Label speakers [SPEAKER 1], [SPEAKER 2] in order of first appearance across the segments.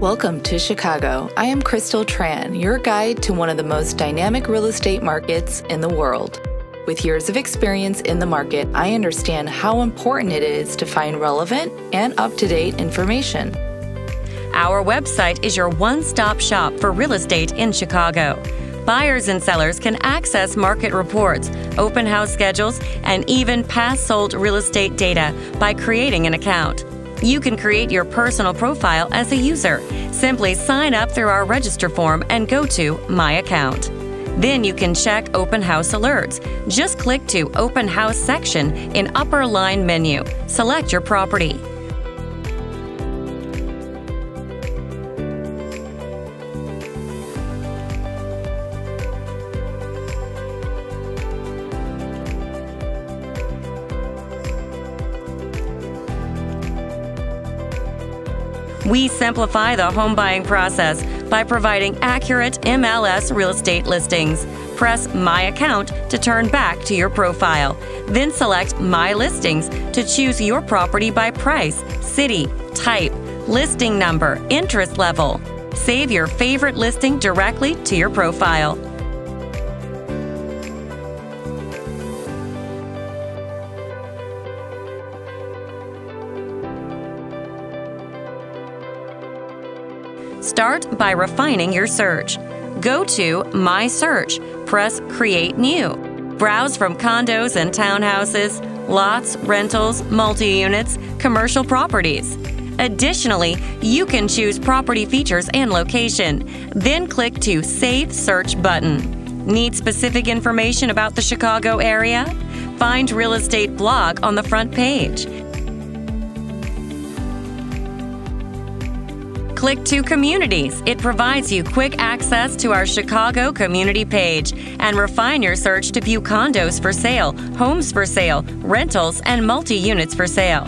[SPEAKER 1] Welcome to Chicago. I am Crystal Tran, your guide to one of the most dynamic real estate markets in the world. With years of experience in the market, I understand how important it is to find relevant and up to date information.
[SPEAKER 2] Our website is your one stop shop for real estate in Chicago. Buyers and sellers can access market reports, open house schedules, and even past sold real estate data by creating an account. You can create your personal profile as a user. Simply sign up through our register form and go to My Account. Then you can check open house alerts. Just click to Open House section in upper line menu. Select your property. We simplify the home buying process by providing accurate MLS real estate listings. Press My Account to turn back to your profile. Then select My Listings to choose your property by price, city, type, listing number, interest level. Save your favorite listing directly to your profile. Start by refining your search. Go to My Search, press Create New. Browse from condos and townhouses, lots, rentals, multi units, commercial properties. Additionally, you can choose property features and location. Then click to Save Search button. Need specific information about the Chicago area? Find Real Estate blog on the front page. Click to Communities. It provides you quick access to our Chicago community page and refine your search to view condos for sale, homes for sale, rentals, and multi units for sale.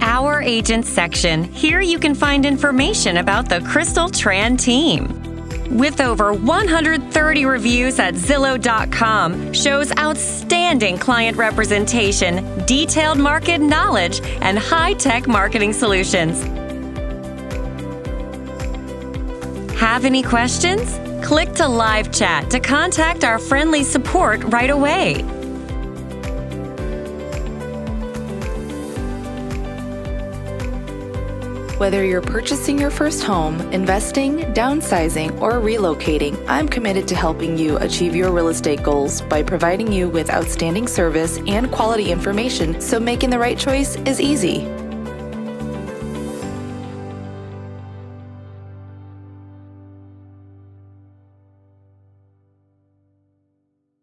[SPEAKER 2] Our Agents section. Here you can find information about the Crystal Tran team. With over 130 reviews at Zillow.com, shows outstanding client representation, detailed market knowledge, and high tech marketing solutions. Have any questions? Click to live chat to contact our friendly support right away.
[SPEAKER 1] Whether you're purchasing your first home, investing, downsizing, or relocating, I'm committed to helping you achieve your real estate goals by providing you with outstanding service and quality information so making the right choice is easy.